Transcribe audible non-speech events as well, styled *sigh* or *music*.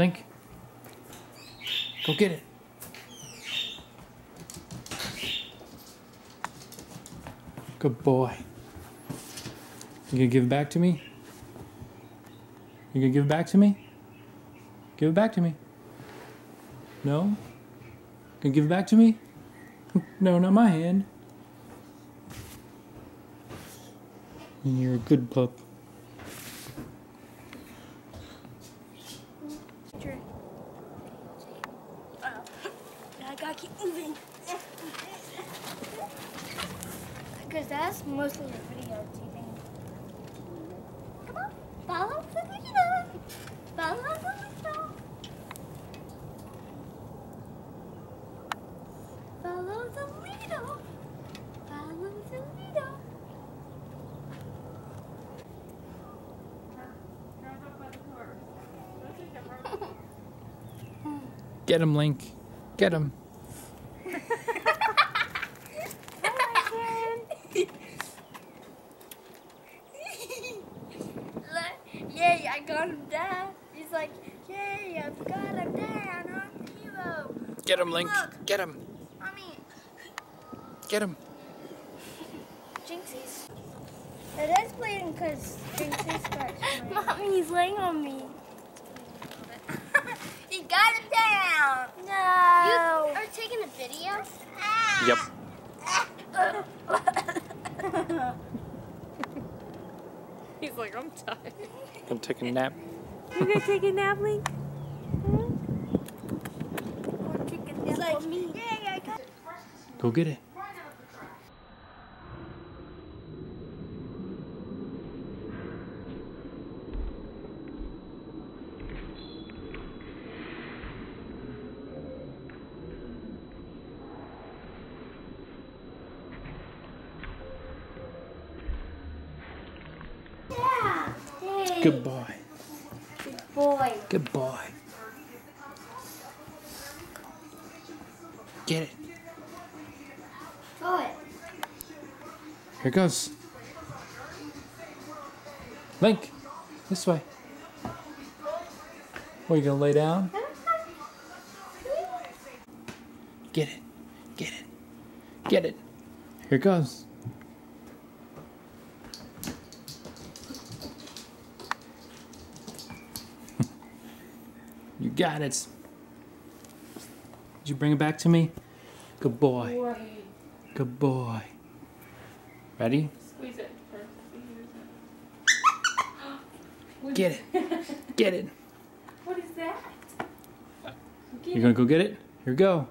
Link. Go get it. Good boy. You gonna give it back to me? You gonna give it back to me? Give it back to me. No? Gonna give it back to me? *laughs* No, not my hand. You're a good pup. Keep moving. Because that's mostly your video, TV. Come on, follow the leader. Follow the leader. Follow the leader. Follow the leader. Get him, Link. Get him. Look, Yay, I got him down. He's like, yay, I've got him down. I'm the hero. Get him, Link. Look. Get him. Mommy, Get him. Jinxie's. It is bleeding because Jinxie scratched *laughs* my Mommy, he's laying on me. *laughs* he got him down. No. You are taking a video? Yep. He's like, I'm tired. I'm taking a nap. You gonna take a nap, Link? He's like, yay, I got Go get it. Yay. Good boy. Good boy. Good boy. Get it. Good. Here goes. Link, this way. What, you gonna lay down? Get it. Get it. Get it. Here it goes. Got it. Did you bring it back to me? Good boy. Good boy. Ready? Squeeze it first. *gasps* Get it. Get it. What is that? You're gonna go get it? Here we go.